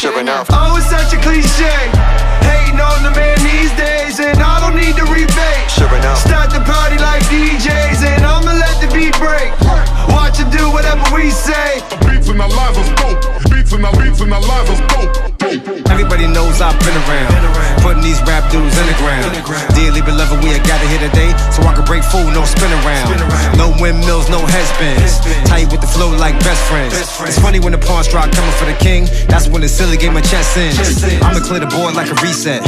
Sure enough. Oh, it's such a cliche. Hating on the man these days, and I don't need to rebate. Sure enough. Start the party like DJs, and I'ma let the beat break. Watch them do whatever we say. Beats and our lives are dope. Beats and our beats and our lives are dope. Everybody knows I've been around, putting these rap dudes in the ground. Dearly beloved, we are gathered here today so I can break fool, no spin around. No windmills, no headspins. Tight with like best friends. It's funny when the pawns start coming for the king. That's when the silly game of chess ends. I'ma clear the board like a reset.